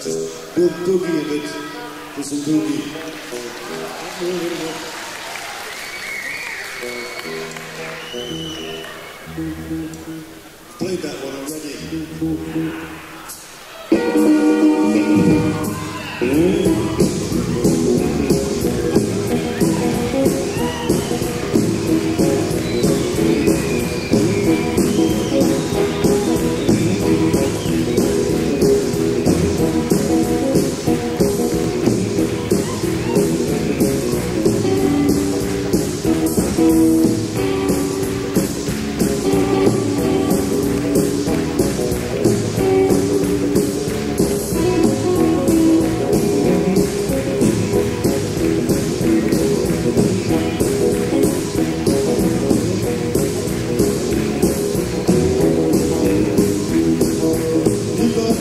Just boogie a bit. Do some boogie. Played that one already.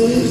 Yeah,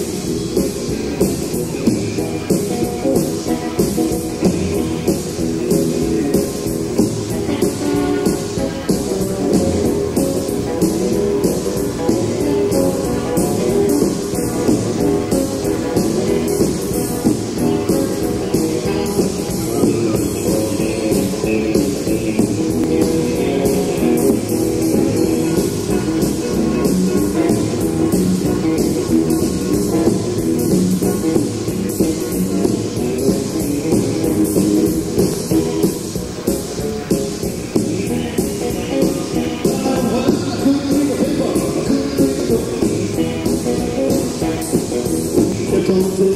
Deus.